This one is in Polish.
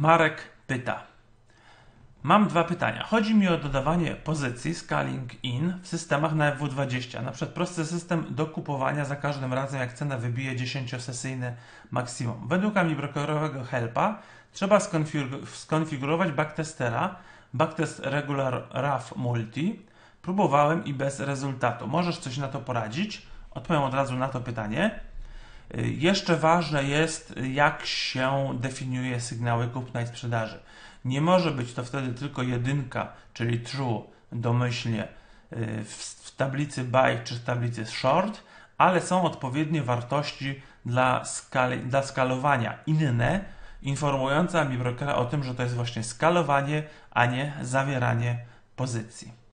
Marek pyta. Mam dwa pytania. Chodzi mi o dodawanie pozycji scaling in w systemach na FW20. Na przykład prosty system do kupowania za każdym razem, jak cena wybije 10-sesyjny maksimum. Według amibrokerowego helpa trzeba skonfigu- skonfigurować backtestera, backtest regular RAF multi. Próbowałem i bez rezultatu. Możesz coś na to poradzić? Odpowiem od razu na to pytanie. Jeszcze ważne jest, jak się definiuje sygnały kupna i sprzedaży. Nie może być to wtedy tylko jedynka, czyli true, domyślnie y, w, w tablicy buy czy w tablicy short, ale są odpowiednie wartości dla, skali, dla skalowania inne, informujące mi brokera o tym, że to jest właśnie skalowanie, a nie zawieranie pozycji.